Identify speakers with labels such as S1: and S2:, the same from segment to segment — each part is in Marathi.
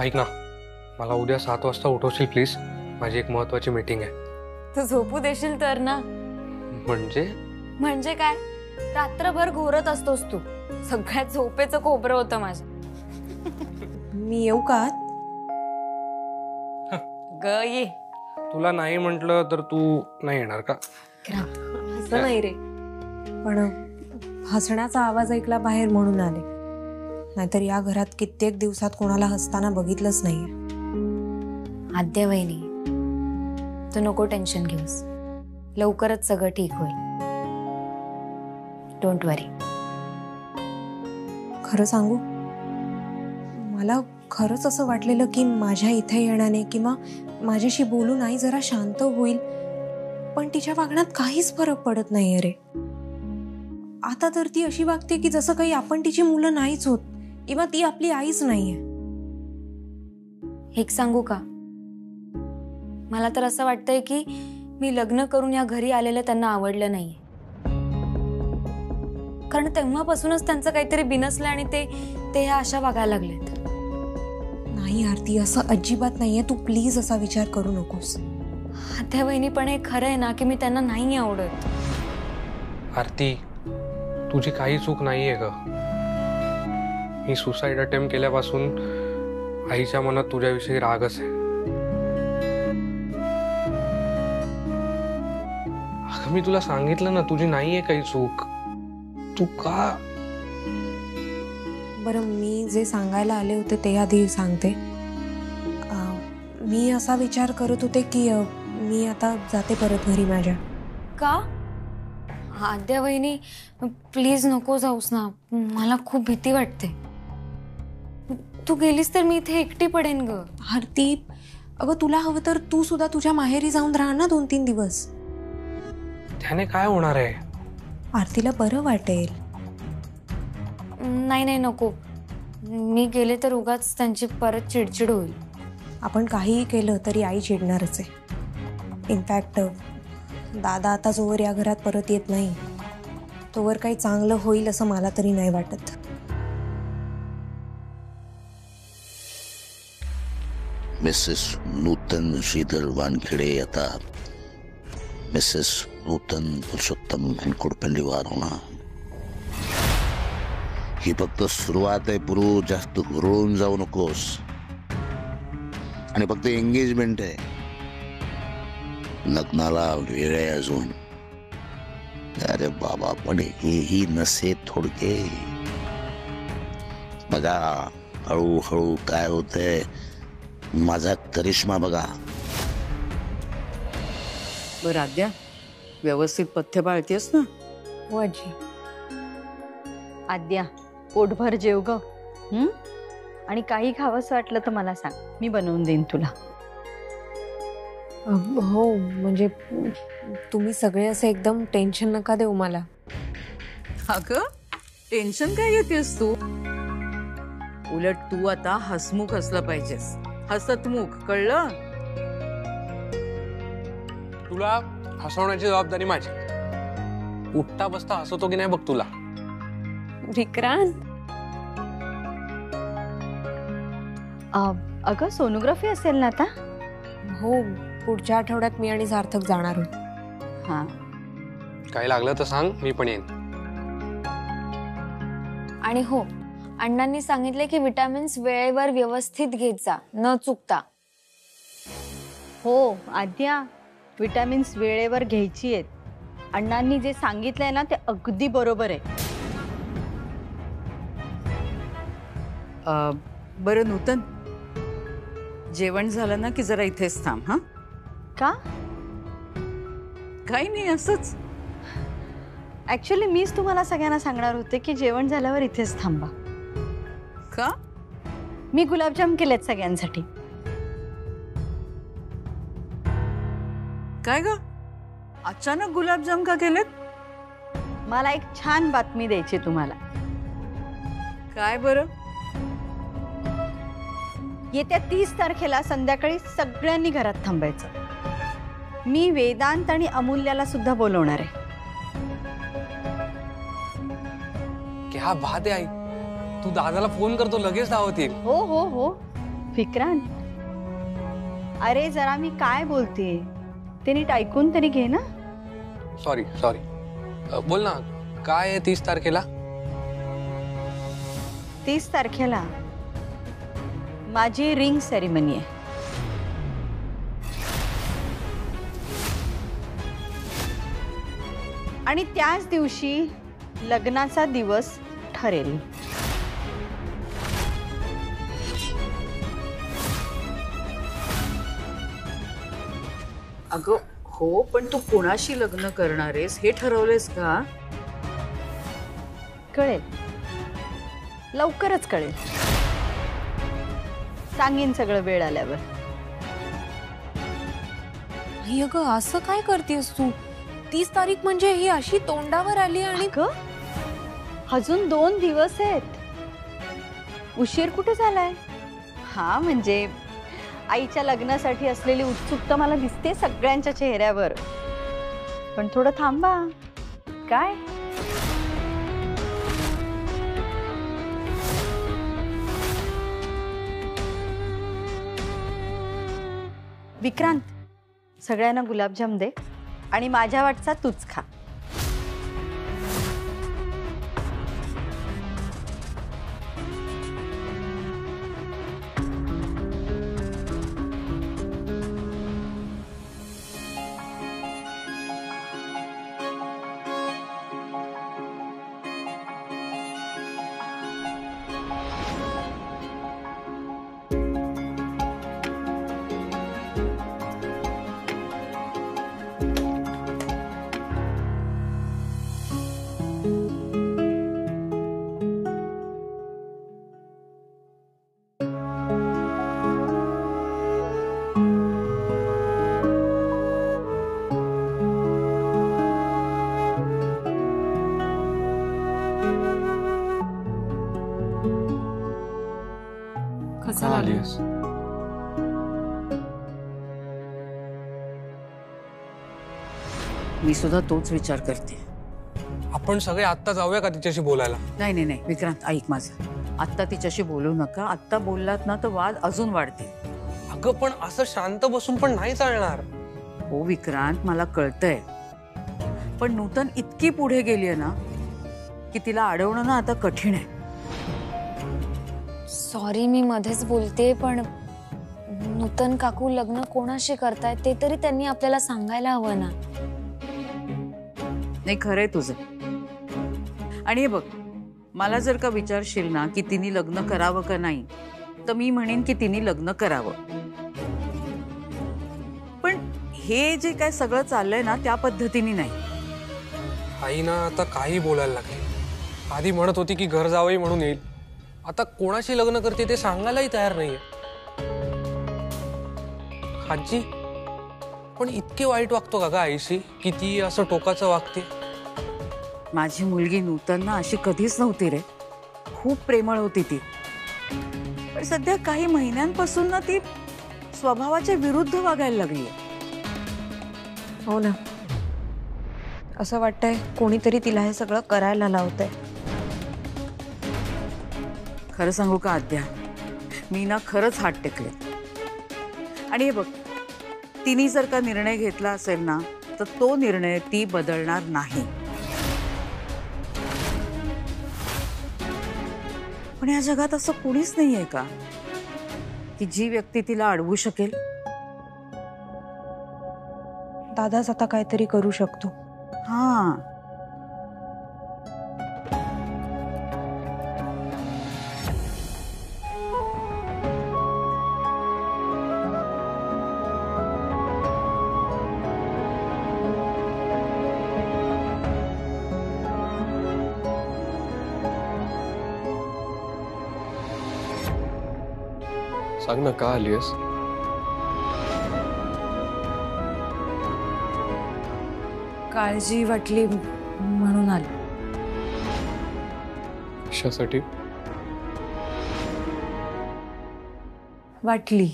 S1: ऐक ना मला उद्या सात वाजता उठवशील प्लीज? माझी एक महत्वाची मीटिंग आहे.
S2: तू झोपू देशील तर ना?
S1: म्हणजे?
S2: म्हणजे काय? रात्रभर घोरत असतोस तू. सगळ्यात झोपेचं खोबरं होतं माझं
S3: मी येऊ का?
S2: ग ये.
S1: तुला नाही म्हटलं तर तू नाही येणार का?
S3: असं नाही रे. पण हसण्याचा आवाज ऐकला बाहेर म्हणून आले. नाहीतर या घरात कित्येक दिवसात कोणाला हसताना बघितलंच नाहीये.
S2: आद्या वहिनी तू नको टेन्शन घेऊस. लवकरच सगळं ठीक होईल. डोंट वरी
S3: खरं सांगू? मला खरंच असं वाटलेलं की माझ्या इथे येण्याने किंवा माझ्याशी बोलून आई जरा शांत होईल. पण तिच्या वागण्यात काहीच फरक पडत नाहीये रे. आता तर ती अशी वागते की जसं काही आपण तिची मुलं नाहीच होत. किंवा ती आपली आईच नाहीये.
S2: एक सांगू का? मला तर असं वाटतंय की मी लग्न करून या घरी आलेलं त्यांना आवडलं नाहीये. कारण तेव्हापासूनच त्यांचं काहीतरी बिनसलं आणि ते ते ह्या अशा वागायला लागलेत.
S3: नाही आरती असं अजिबात नाहीये. तू प्लीज असा विचार करू नकोस.
S2: आद्या वहिनी पण हे खरं आहे ना की मी त्यांना नाही आवडत.
S1: आरती तुझी काही चूक नाहीये ग. मी सुसाईड अटेम्प्ट केल्यापासून आईच्या मनात तुझ्याविषयी रागच आहे. अगं मी तुला सांगितलं ना तुझी नाहीये काही चूक. तू का?
S3: बरं मी जे सांगायला आले होते ते आधी सांगते. मी असा विचार करत होते की मी आता जाते परत घरी माझ्या.
S2: का? आद्या वहिनी प्लीज नको जाऊस ना. मला खूप भीती वाटते. तू गेलीस तर मी इथे एकटी पडेन ग.
S3: आरती अगं तुला हवं तर तू सुद्धा तुझ्या माहेरी जाऊन राहा ना दोन तीन दिवस.
S1: त्याने काय होणार आहे?
S3: आरतीला बरं वाटेल.
S2: नाही नाही नको. मी गेले तर उगाच त्यांची परत चिडचिड होईल.
S3: आपण काहीही केलं तरी आई चिडणारच आहे. इनफॅक्ट दादा आता जोवर या घरात परत येत नाही. तोवर काही चांगलं होईल असं मला तरी नाही वाटत.
S4: मिसेस नूतन श्रीधर वानखेडे आता मिसेस नूतन पुरुषोत्तम कुडपंडी होणार ही फक्त सुरुवात आहे पुरू जास्त घुरळून जाऊ नकोस आणि फक्त एंगेजमेंट आहे लग्नाला वेळ आहे अजून अरे बाबा पण हेही नसे थोडके बघा हळूहळू काय होतंय माझा करिश्मा बघा.
S5: बरं आद्या व्यवस्थित पथ्य पाळतेस ना?
S3: हो आजी.
S6: आद्या पोटभर जेव ग. हं? आणि काही खावंसं वाटलं तर मला सांग. मी बनवून देईन तुला.
S3: अ, हो म्हणजे तुम्ही सगळे असे एकदम टेन्शन नका देऊ मला.
S5: अगं टेन्शन काय घेतेस तू? उलट तू आता हसमुख असलं पाहिजेस. हसतमुख कळलं?
S1: तुला हसवण्याची जबाबदारी माझी. उठता बसता हसवतो की नाही बघ तुला.
S3: विक्रांत?
S6: अं, अगं सोनोग्राफी असेल ना आता?
S3: हो पुढच्या आठवड्यात मी आणि सार्थक जाणार आहोत.
S6: हां.
S1: काही लागलं तर सांग मी पण येईन.
S2: आणि हो अण्णांनी सांगितले की विटॅमिन्स वेळेवर व्यवस्थित घेत जा न चुकता.
S6: हो आद्या विटॅमिन्स वेळेवर घ्यायची आहेत. अण्णांनी जे सांगितलंय ना ते अगदी बरोबर आहे.
S5: अं, बरं नूतन. जेवण झालं ना की जरा इथेच थांब हा?
S6: का?
S5: काही नाही असंच.
S6: ऍक्च्युली मीच तुम्हाला सगळ्यांना सांगणार होते की जेवण झाल्यावर इथेच थांबा.
S5: का
S6: मी गुलाबजाम केलेत सगळ्यांसाठी.
S5: काय ग? अचानक गुलाबजाम का केलेत?
S6: मला एक छान बातमी द्यायची तुम्हाला.
S5: काय बरं?
S6: येत्या तीस तारखेला संध्याकाळी सगळ्यांनी घरात थांबायचं. मी वेदांत आणि अमूल्याला सुद्धा बोलवणार आहे.
S1: क्या बात आहे आई. तू दादाला फोन करतो लगेच धावत येईल.
S6: हो हो हो. विक्रांत. अरे जरा मी काय बोलते? ते नीट ऐकून तरी घे ना.
S1: सॉरी सॉरी बोल ना काय आहे तीस तारखेला?
S6: तीस तारखेला माझी रिंग सेरेमनी आहे. आणि त्याच दिवशी लग्नाचा दिवस ठरेल.
S5: अगं हो पण तू कोणाशी लग्न करणार आहेस हे ठरवलेस का?
S6: कळेल. लवकरच कळेल. सांगीन सगळं वेळ आल्यावर.
S3: आई अगं असं काय करतेस तू? तीस तारीख म्हणजे ही अशी तोंडावर आली आणि
S6: ग अजून दोन दिवस आहेत. उशीर कुठे झालाय? हा म्हणजे आईच्या लग्नासाठी असलेली उत्सुकता मला दिसते सगळ्यांच्या चेहऱ्यावर. पण थोडं थांबा. काय? विक्रांत सगळ्यांना गुलाबजाम दे आणि माझ्या वाटचा तूच खा.
S5: मी सुद्धा तोच विचार करते.
S1: आपण सगळे आत्ता जाऊया का तिच्याशी बोलायला?
S5: नाही नाही नाही. विक्रांत ऐक माझं. आत्ता तिच्याशी बोलू नका. आत्ता बोललात ना तर वाद अजून वाढतील.
S1: अगं पण असं शांत बसून पण नाही चालणार.
S5: हो विक्रांत मला कळतंय. पण नूतन इतकी पुढे गेली आहे ना की तिला अडवणं ना आता कठीण आहे.
S7: सॉरी मी मध्येच बोलते पण नूतन काकू लग्न कोणाशी करतायत ते तरी त्यांनी आपल्याला सांगायला हवं ना.
S5: नाही खरंय तुझं. आणि हे बघ मला जर का विचारशील ना की तिने लग्न करावं का नाही तर मी म्हणेन की तिने लग्न करावं. पण हे जे काय सगळं चाललंय ना त्या पद्धतीने नाही.
S1: आई ना आता काही बोलायला लागली. आधी म्हणत होती की घर जावई म्हणून येईल. आता कोणाशी लग्न करते ते सांगायलाही तयार नाहीये. आजी पण इतके वाईट वागतो का ग आईशी? की ती असं टोकाचं वागते.
S5: माझी मुलगी नूतन ना अशी कधीच नव्हती रे. खूप प्रेमळ होती ती. पण सध्या काही महिन्यांपासून ना ती स्वभावाच्या विरुद्ध वागायला लागली
S3: हो ना. असं वाटतंय कोणीतरी तिला हे सगळं करायला लावतंय.
S5: खरं सांगू का आद्या? मी ना खरंच हात टेकले. आणि हे बघ तिने जर का निर्णय घेतला असेल ना तर तो निर्णय ती बदलणार नाही. या जगात असं कोणीच नाही आहे का? की जी व्यक्ती तिला अडवू शकेल?
S3: दादाच आता काहीतरी करू शकतो.
S5: हा.
S1: ना का आलीस
S3: काळजी वाटली म्हणून आली.
S1: कशासाठी?
S3: वाटली.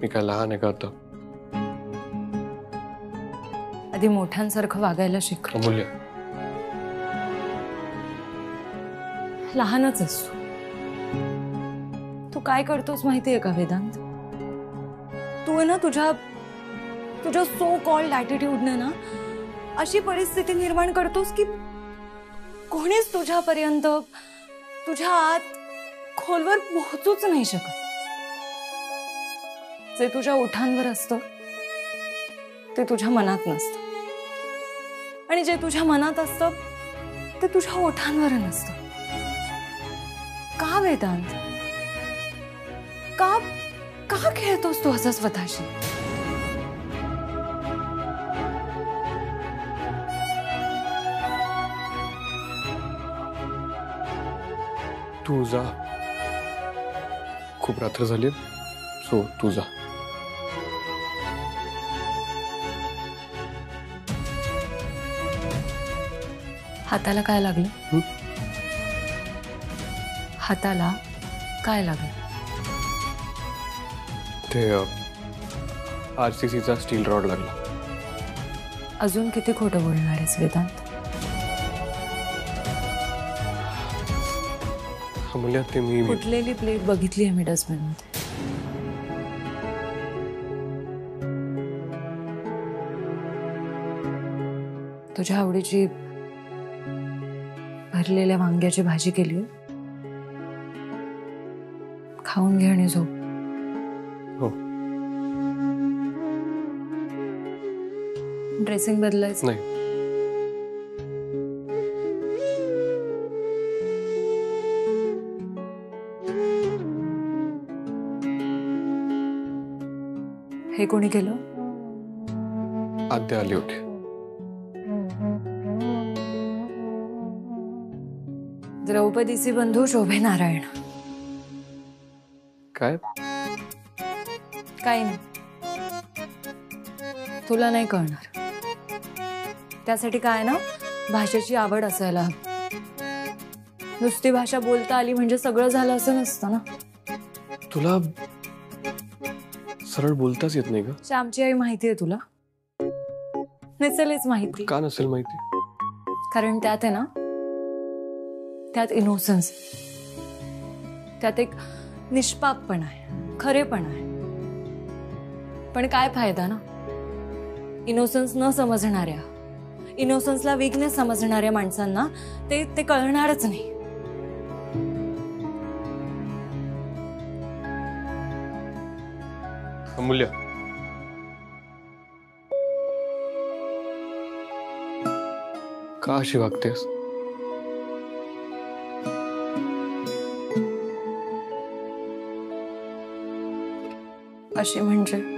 S1: मी काय लहान आहे का आता?
S3: आधी मोठ्यांसारखं वागायला शिक
S1: अमूल्य.
S3: लहानच असतो.
S7: काय करतोस माहितीये का वेदांत? तू ना तुझ्या तुझ्या सो कॉल्ड ॲटिट्यूडने ना अशी परिस्थिती निर्माण करतोस की कोणीच तुझ्यापर्यंत तुझ्या आत खोलवर पोहोचूच नाही शकत. जे तुझ्या ओठांवर असतं ते तुझ्या मनात नसतं. आणि जे तुझ्या मनात असतं ते तुझ्या ओठांवर नसतं. का वेदांत? का का खेळतोस तू असं स्वतःशी
S1: तू जा। खूप रात्र झाली सो तू जा.
S7: हाताला काय लागलं? हाताला काय लागलं?
S1: ते आर सी सीचा स्टील रॉड लागला.
S7: अजून किती खोटं बोलणार आहेस वेदांत?
S1: अमूल्य ते मी मी-
S7: फुटलेली प्लेट बघितली आहे मी डस्टबिनमध्ये तुझ्या आवडीची भरलेल्या वांग्याची भाजी केली. खाऊन घे आणि झोप. ड्रेसिंग बदलायचं?
S1: नाही.
S7: हे कोणी केलं?
S1: आद्या आली होती.
S7: द्रौपदीचे बंधू शोभे नारायण.
S1: काय?
S7: काही नाही. तुला नाही कळणार. त्यासाठी काय ना भाषेची आवड असायला. नुसती भाषा बोलता आली म्हणजे सगळं झालं असं नसतं ना.
S1: तुला सरळ बोलताच येत नाही का?
S7: श्यामची आई माहिती आहे तुला. नसेलच माहिती.
S1: का नसेल माहिती?
S7: कारण त्यात आहे ना त्यात इनोसन्स त्यात एक निष्पापपणा आहे खरेपणा आहे. पण काय फायदा ना? इनोसन्स न समजणाऱ्या. इनोसन्सला विकनेस समजणाऱ्या माणसांना ते ते कळणारच नाही.
S1: अमूल्य. का अशी वागतेस?
S7: अशी म्हणजे?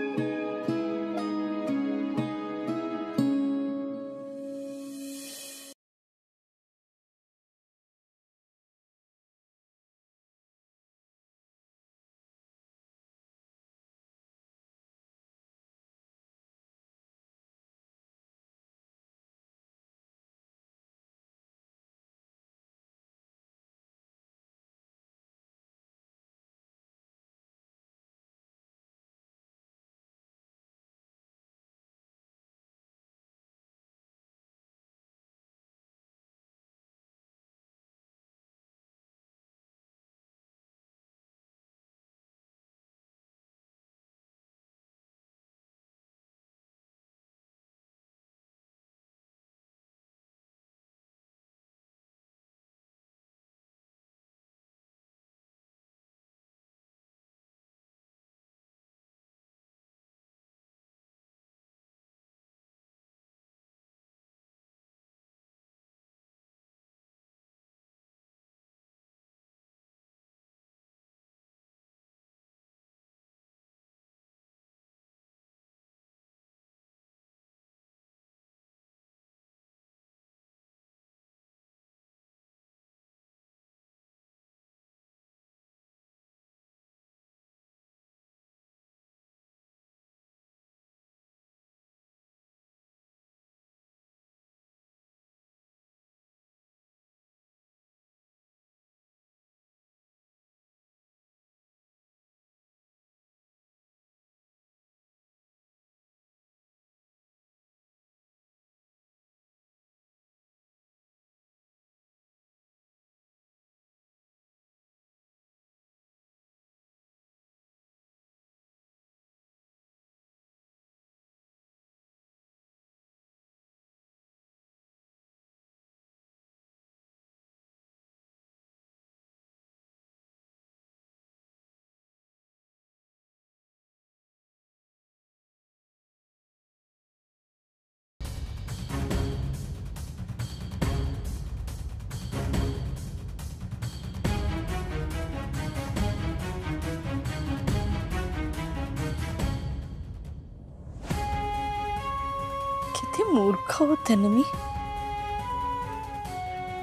S8: किती मूर्ख होते ना मी.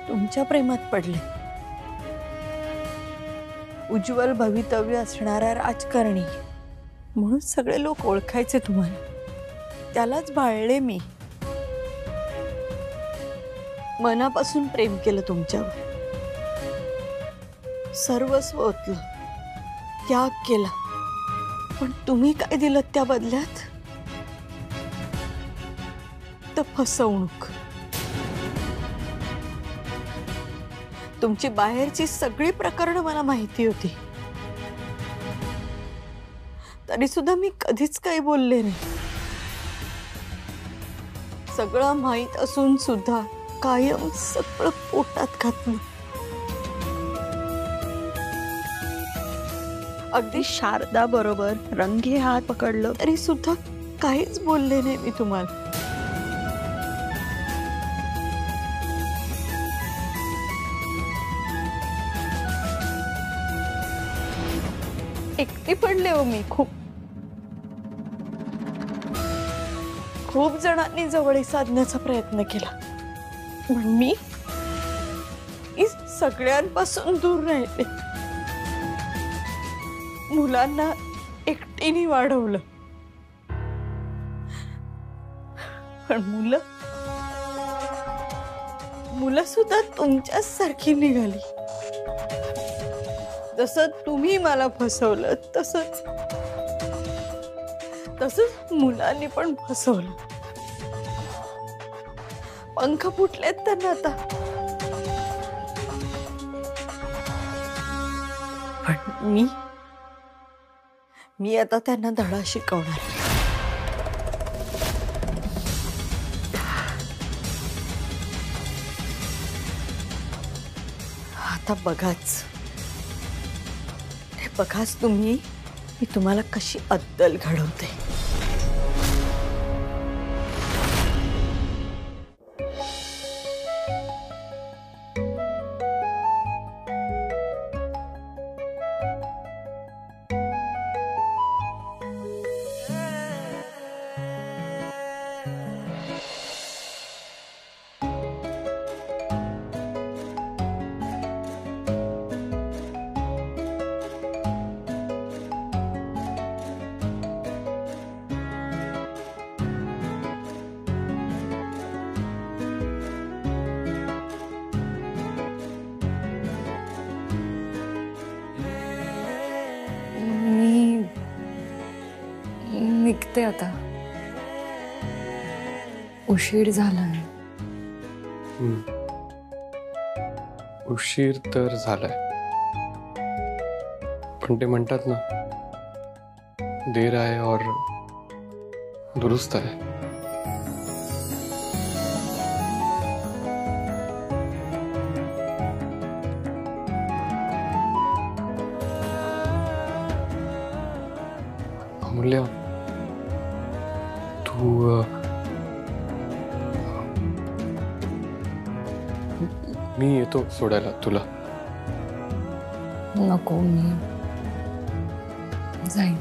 S8: तुमच्या प्रेमात पडले. उज्ज्वल भवितव्य असणारा राजकारणी म्हणून सगळे लोक ओळखायचे तुम्हाला. त्यालाच भाळले मी. मनापासून प्रेम केलं तुमच्यावर. सर्वस्व ओतलं. त्याग केला. पण तुम्ही काय दिलं त्या बदल्यात? तर फसवणूक. तुमची बाहेरची सगळी प्रकरणं मला माहिती होती. तरी सुद्धा मी कधीच काही बोलले नाही. सगळं माहीत असून सुद्धा कायम सगळं पोटात घातलं. अगदी शारदा बरोबर रंगे हात पकडलं. तरी सुद्धा काहीच बोलले नाही मी तुम्हाला. एकटी पडले हो मी खूप. खूप जणांनी जवळ साधण्याचा प्रयत्न केला. पण मी मी सगळ्यांपासून दूर राहिले. मुलांना एकटीने वाढवलं. पण मुलं मुलं सुद्धा तुमच्याच सारखी निघाली. जसं तुम्ही मला फसवलं तसंच. तसंच मुलांनी पण फसवलं. पंख फुटलेत त्यांना आता. पण मी मी आता त्यांना धडा शिकवणार. आता बघाच. बघाच तुम्ही. मी तुम्हाला कशी अद्दल घडवते.
S7: निघते आता. उशीर झालाय.
S9: उशीर तर झालाय. पण ते म्हणतात ना देर आहे और दुरुस्त आहे. अमूल्य तू अ, मी येतो सोडायला तुला
S7: नको मी जाईन